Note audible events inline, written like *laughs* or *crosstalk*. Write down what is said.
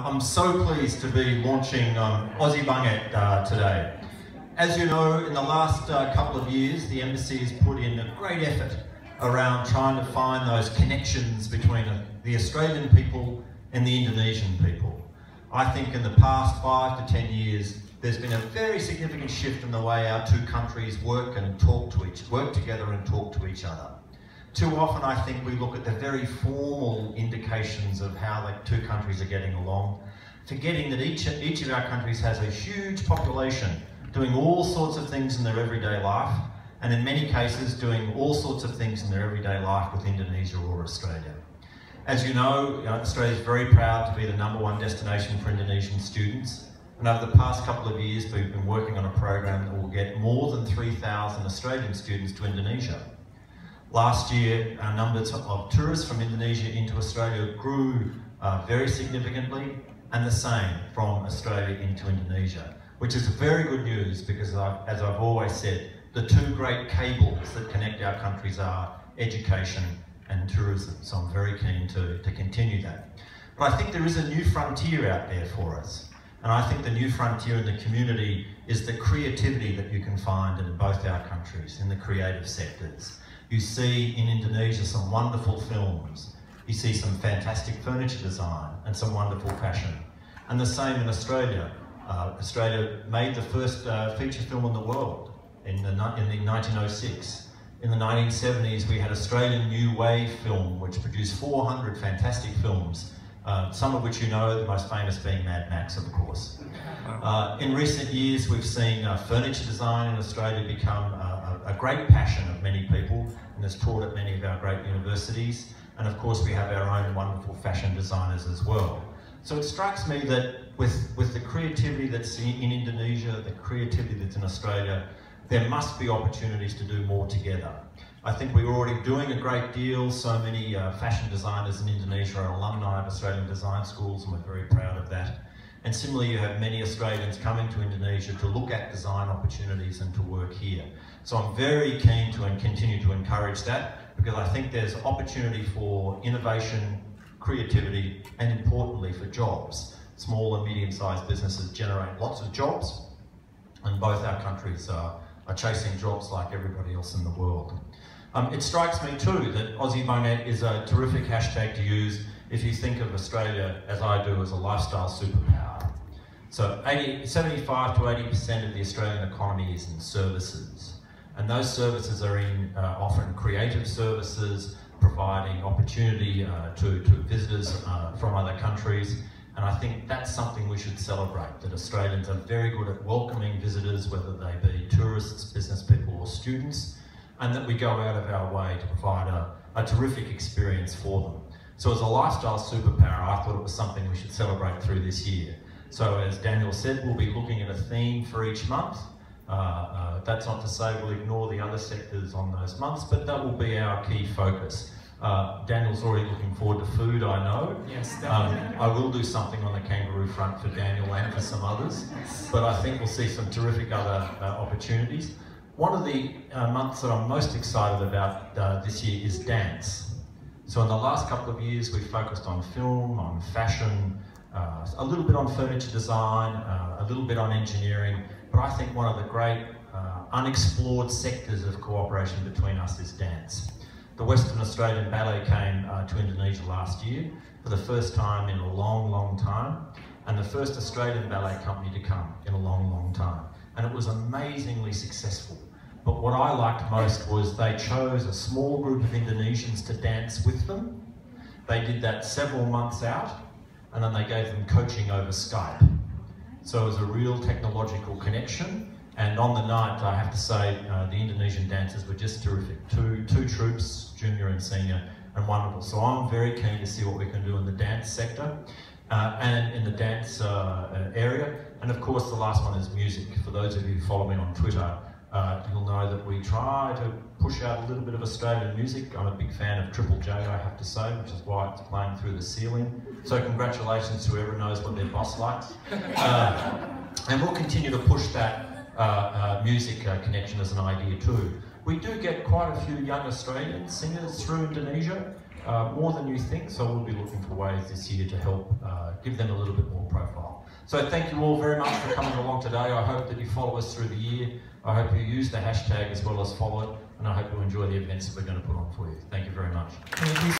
I'm so pleased to be launching um, Aussie Banget uh, today. As you know, in the last uh, couple of years, the Embassy has put in a great effort around trying to find those connections between uh, the Australian people and the Indonesian people. I think in the past five to ten years, there's been a very significant shift in the way our two countries work and talk to each, work together and talk to each other. Too often I think we look at the very formal indications of how the two countries are getting along, forgetting that each, each of our countries has a huge population doing all sorts of things in their everyday life, and in many cases doing all sorts of things in their everyday life with Indonesia or Australia. As you know, Australia is very proud to be the number one destination for Indonesian students, and over the past couple of years we've been working on a program that will get more than 3,000 Australian students to Indonesia. Last year, our numbers of tourists from Indonesia into Australia grew uh, very significantly, and the same from Australia into Indonesia, which is very good news because, I've, as I've always said, the two great cables that connect our countries are education and tourism. So I'm very keen to, to continue that. But I think there is a new frontier out there for us. And I think the new frontier in the community is the creativity that you can find in both our countries, in the creative sectors. You see in Indonesia some wonderful films. You see some fantastic furniture design and some wonderful fashion. And the same in Australia. Uh, Australia made the first uh, feature film in the world in, the, in the 1906. In the 1970s, we had Australian New Wave film, which produced 400 fantastic films, uh, some of which you know, the most famous being Mad Max, of course. Uh, in recent years, we've seen uh, furniture design in Australia become a great passion of many people and is taught at many of our great universities. And of course, we have our own wonderful fashion designers as well. So it strikes me that with, with the creativity that's in, in Indonesia, the creativity that's in Australia, there must be opportunities to do more together. I think we're already doing a great deal. So many uh, fashion designers in Indonesia are alumni of Australian design schools, and we're very proud of that. And similarly, you have many Australians coming to Indonesia to look at design opportunities and to work here. So I'm very keen to and continue to encourage that because I think there's opportunity for innovation, creativity, and importantly for jobs. Small and medium-sized businesses generate lots of jobs and both our countries are, are chasing jobs like everybody else in the world. Um, it strikes me too that Aussie Banget is a terrific hashtag to use if you think of Australia, as I do, as a lifestyle superpower. So 80, 75 to 80% of the Australian economy is in services. And those services are in uh, often creative services, providing opportunity uh, to, to visitors uh, from other countries. And I think that's something we should celebrate, that Australians are very good at welcoming visitors, whether they be tourists, business people or students, and that we go out of our way to provide a, a terrific experience for them. So as a lifestyle superpower, I thought it was something we should celebrate through this year. So as Daniel said, we'll be looking at a theme for each month. Uh, uh, that's not to say we'll ignore the other sectors on those months, but that will be our key focus. Uh, Daniel's already looking forward to food, I know. Yes, um, I will do something on the kangaroo front for Daniel and for some others, but I think we'll see some terrific other uh, opportunities. One of the uh, months that I'm most excited about uh, this year is dance. So in the last couple of years, we've focused on film, on fashion, a little bit on furniture design, a little bit on engineering, but I think one of the great uh, unexplored sectors of cooperation between us is dance. The Western Australian Ballet came uh, to Indonesia last year for the first time in a long, long time, and the first Australian ballet company to come in a long, long time. And it was amazingly successful. But what I liked most was they chose a small group of Indonesians to dance with them. They did that several months out, and then they gave them coaching over Skype. So it was a real technological connection. And on the night, I have to say, uh, the Indonesian dancers were just terrific. Two, two troupes, junior and senior, and wonderful. So I'm very keen to see what we can do in the dance sector uh, and in the dance uh, area. And of course, the last one is music. For those of you who follow me on Twitter, uh, you'll know that we try to push out a little bit of Australian music. I'm a big fan of Triple J, I have to say, which is why it's playing through the ceiling. So congratulations to whoever knows what their boss likes. *laughs* Uh, and we'll continue to push that uh, uh music uh, connection as an idea too. We do get quite a few young Australian singers through Indonesia, uh, more than you think, so we'll be looking for ways this year to help uh, give them a little bit more profile. So thank you all very much for coming along today. I hope that you follow us through the year. I hope you use the hashtag as well as follow it, and I hope you enjoy the events that we're going to put on for you. Thank you very much.